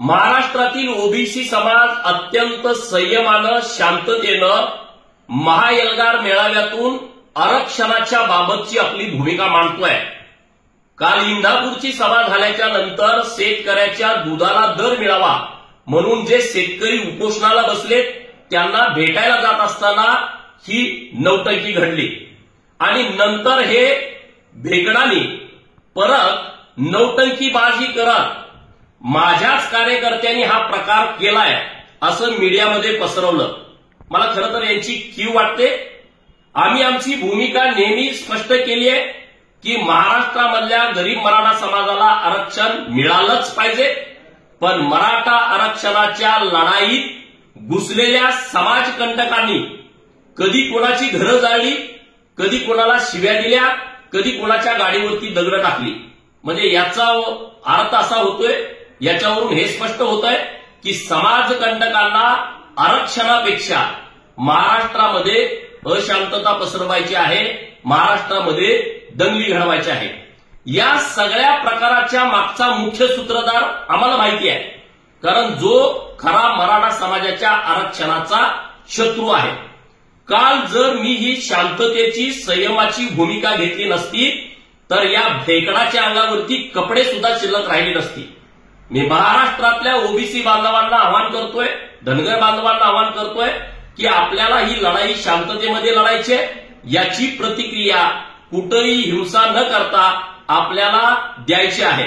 महाराष्ट्रातील ओबीसी समाज अत्यंत संयमानं शांततेनं महायलगार मेळाव्यातून आरक्षणाच्या बाबतची आपली भूमिका मांडतोय. काल इंदापूरची सभा झाल्याच्यानंतर शेतकऱ्याच्या दुधाला दर मिळावा म्हणून जे शेतकरी उपोषणाला बसलेत त्यांना भेटायला जात असताना ही नौटंकी घडली. आणि नंतर हे भेकडानी परत नौटंकीबाजी करत माझ्याच कार्यकर्त्यांनी हा प्रकार केलाय असं मीडियामध्ये पसरवलं. मला खरं तर यांची कीव वाटते. आम्ही आमची भूमिका नेहमी स्पष्ट केली आहे. की महाराष्ट्रामधल्या गरीब मराठा समाजाला आरक्षण मिळालंच पाहिजे पण मराठा आरक्षणाच्या लढाईत घुसलेल्या समाजकंटकांनी कधी कोणाची घरं जाळली कधी कोणाला शिव्या दिल्या कधी कोणाच्या गाडीवरती दगड टाकली. म्हणजे याचा अर्थ असा होतोय याच्यावरून हे स्पष्ट होत आहे की समाजकंटकांना आरक्षणापेक्षा महाराष्ट्रामध्ये अशांतता पसरवायची आहे महाराष्ट्रामध्ये दंगली घडवायची आहे. या सगळ्या प्रकाराच्या मागचा मुख्य सूत्रधार आम्हाला माहिती आहे. कारण जो खरा मराठा समाजाच्या आरक्षणाचा शत्रू आहे. काल जर मी ही शांततेची संयमाची भूमिका घेतली नसती तर या भेकडाच्या अंगावरती कपडे सुद्धा शिल्लक राहिले नसती. मी महाराष्ट्रातल्या ओबीसी बांधवांना आवाहन करतोय धनगर बांधवांना आवाहन करतोय की आपल्याला ही लढाई शांततेमध्ये लढायची आहे याची प्रतिक्रिया कुठंही हिंसा न करता आपल्याला द्यायची आहे.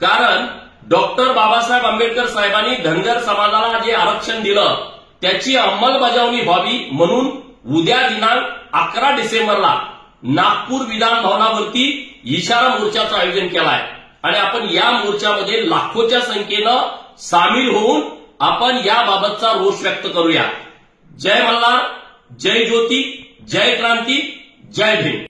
कारण डॉक्टर बाबासाहेब आंबेडकर साहेबांनी धनगर समाजाला जे आरक्षण दिलं त्याची अंमलबजावणी व्हावी म्हणून उद्या दिनांक अकरा डिसेंबरला नागपूर विधान भवनावरती इशारा मोर्चाचं आयोजन केलं आहे आणि आपण या मोर्चामध्ये लाखोच्या संख्येनं सामील होऊन आपण याबाबतचा रोष व्यक्त करूया. जय मल्हार जय ज्योती जय क्रांती जय भीम.